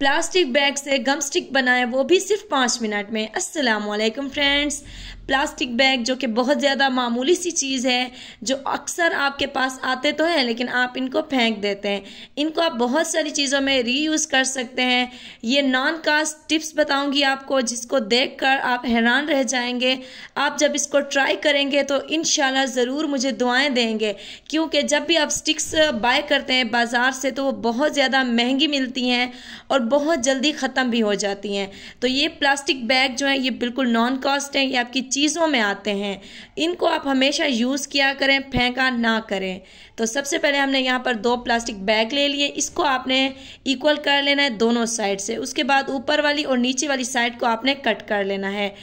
Plastic bag से गम stick बनाए, वो भी सिर्फ़ पाँच मिनट में। अस्सलाम वालेकुम फ्रेंड्स। प्लास्टिक बैग जो कि बहुत ज़्यादा मामूली सी चीज़ है, जो अक्सर आपके पास आते तो हैं, लेकिन आप इनको फेंक देते हैं। इनको आप बहुत सारी चीज़ों में रीयूज़ कर सकते हैं। ये नॉन कास्ट टिप्स बताऊँगी आपको, जिसको देखकर आप हैरान रह जाएँगे। आप जब इसको ट्राई करेंगे तो इन ज़रूर मुझे दुआएँ देंगे, क्योंकि जब भी आप स्टिक्स बाय करते हैं बाज़ार से तो वो बहुत ज़्यादा महँगी मिलती हैं और बहुत जल्दी ख़त्म भी हो जाती हैं। तो ये प्लास्टिक बैग जो हैं, ये बिल्कुल नॉन कॉस्ट हैं, ये आपकी चीज़ों में आते हैं। इनको आप हमेशा यूज़ किया करें, फेंका ना करें। तो सबसे पहले हमने यहाँ पर दो प्लास्टिक बैग ले लिए, इसको आपने इक्वल कर लेना है दोनों साइड से। उसके बाद ऊपर वाली और नीचे वाली साइड को आपने कट कर लेना है।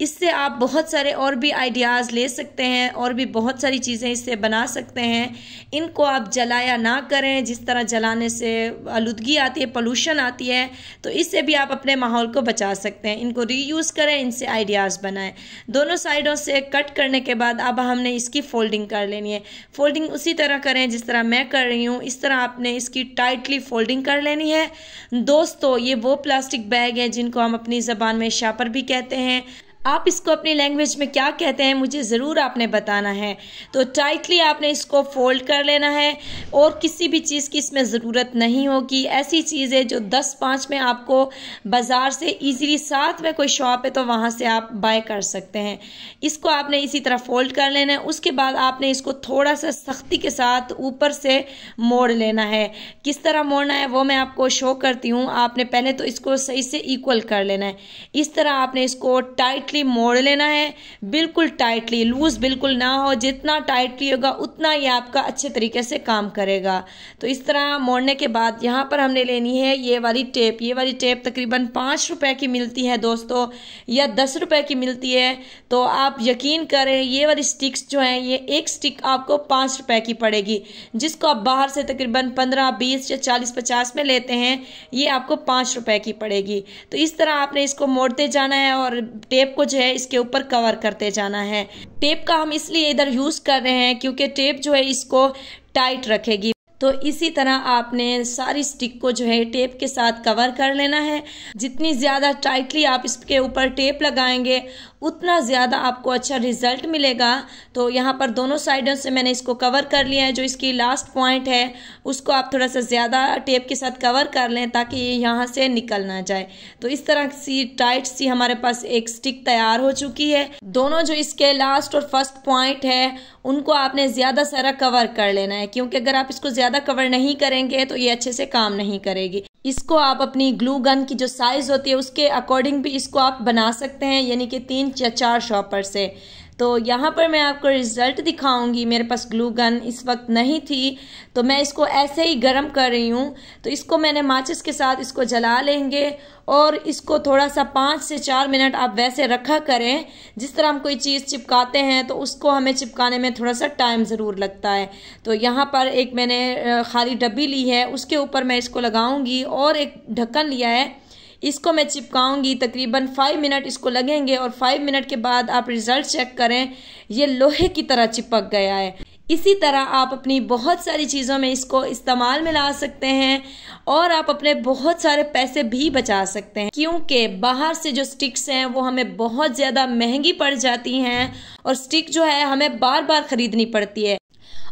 इससे आप बहुत सारे और भी आइडियाज़ ले सकते हैं, और भी बहुत सारी चीज़ें इससे बना सकते हैं। इनको आप जलाया ना करें, जिस तरह जलाने से आलूदगी आती है पोलूशन आती है तो इससे भी आप अपने माहौल को बचा सकते हैं। इनको रीयूज़ करें, इनसे आइडियाज़ बनाएँ। दोनों साइडों से कट करने के बाद अब हमने इसकी फ़ोल्डिंग कर लेनी है। फ़ोल्डिंग उसी तरह करें जिस तरह मैं कर रही हूँ। इस तरह आपने इसकी टाइटली फ़ोल्डिंग कर लेनी है। दोस्तों, ये वो प्लास्टिक बैग हैं जिनको हम अपनी ज़बान में शापर भी कहते हैं। आप इसको अपनी लैंग्वेज में क्या कहते हैं, मुझे ज़रूर आपने बताना है। तो टाइटली आपने इसको फोल्ड कर लेना है और किसी भी चीज़ की इसमें ज़रूरत नहीं होगी। ऐसी चीज़ है जो दस पाँच में आपको बाज़ार से इजीली साथ में कोई शॉप है तो वहाँ से आप बाय कर सकते हैं। इसको आपने इसी तरह फोल्ड कर लेना है। उसके बाद आपने इसको थोड़ा सा सख्ती के साथ ऊपर से मोड़ लेना है। किस तरह मोड़ना है, वो मैं आपको शो करती हूँ। आपने पहले तो इसको सही से इक्वल कर लेना है। इस तरह आपने इसको टाइटली टाइटली मोड़ लेना है, बिल्कुल टाइटली लूज बिल्कुल ना हो, जितना टाइटली होगा, उतना ही आपका अच्छे तरीके से काम करेगा। तो इस तरह मोड़ने के बाद यहाँ पर हमने लेनी है ये वाली टेप ये वाली टेप तकरीबन पाँच रुपए की मिलती है दोस्तों, या दस रुपए की मिलती है। तो आप यकीन करें, ये वाली स्टिक्स जो है, ये एक स्टिक आपको पाँच रुपए की पड़ेगी, जिसको आप बाहर से तकरीबन पंद्रह, बीस या चालीस, पचास में लेते हैं, ये आपको पाँच रुपए की पड़ेगी। तो इस तरह आपने इसको मोड़ते जाना है और टेप को जो है इसके ऊपर कवर करते जाना है। टेप का हम इसलिए इधर यूज़ कर रहे हैं क्योंकि टेप जो है इसको टाइट रखेगी। तो इसी तरह आपने सारी स्टिक को जो है टेप के साथ कवर कर लेना है। जितनी ज़्यादा टाइटली आप इसके ऊपर टेप लगाएँगे उतना ज़्यादा आपको अच्छा रिज़ल्ट मिलेगा। तो यहाँ पर दोनों साइडों से मैंने इसको कवर कर लिया है, जो इसकी लास्ट पॉइंट है, उसको आप थोड़ा सा ज़्यादा टेप के साथ कवर कर लें ताकि ये यहाँ से निकल ना जाए। तो इस तरह सी टाइट सी हमारे पास एक स्टिक तैयार हो चुकी है। दोनों जो इसके लास्ट और फ़र्स्ट पॉइंट है, उनको आपने ज़्यादा सारा कवर कर लेना है, क्योंकि अगर आप इसको ज़्यादा कवर नहीं करेंगे तो ये अच्छे से काम नहीं करेगी। इसको आप अपनी ग्लू गन की जो साइज़ होती है, उसके अकॉर्डिंग भी इसको आप बना सकते हैं, यानी कि तीन या चार शॉपर से। तो यहाँ पर मैं आपको रिज़ल्ट दिखाऊँगी। मेरे पास ग्लू गन इस वक्त नहीं थी तो मैं इसको ऐसे ही गर्म कर रही हूँ। तो इसको मैंने माचिस के साथ इसको जला लेंगे और इसको थोड़ा सा पाँच से चार मिनट आप वैसे रखा करें। जिस तरह हम कोई चीज़ चिपकाते हैं तो उसको हमें चिपकाने में थोड़ा सा टाइम ज़रूर लगता है। तो यहाँ पर एक मैंने खाली डब्बी ली है, उसके ऊपर मैं इसको लगाऊँगी और एक ढक्कन लिया है। इसको मैं चिपकाऊँगी, तकरीबन फाइव मिनट इसको लगेंगे और फाइव मिनट के बाद आप रिज़ल्ट चेक करें, ये लोहे की तरह चिपक गया है। इसी तरह आप अपनी बहुत सारी चीज़ों में इसको इस्तेमाल में ला सकते हैं और आप अपने बहुत सारे पैसे भी बचा सकते हैं, क्योंकि बाहर से जो स्टिक्स हैं, वो हमें बहुत ज़्यादा महँगी पड़ जाती हैं और स्टिक जो है, हमें बार बार ख़रीदनी पड़ती है।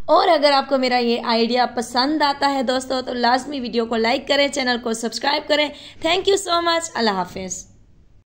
और अगर आपको मेरा ये आइडिया पसंद आता है दोस्तों तो लाजमी वीडियो को लाइक करें, चैनल को सब्सक्राइब करें। थैंक यू सो मच अल्लाह हाफिज़।